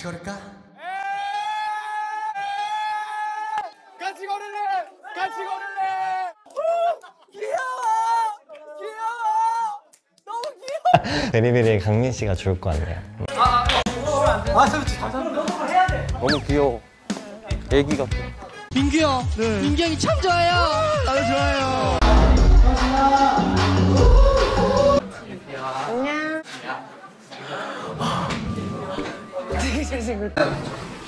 같이 걸을까? 같이 걸을래! 같이 걸을래! 귀여워! 귀여워! 너무 귀여워! 베리베리의 강민 씨가 좋을 것 같네요. 너무 귀여워. 애기 같아. 민규 형. 민규 형이 참 좋아요. 나도 좋아요. 谢谢谢谢。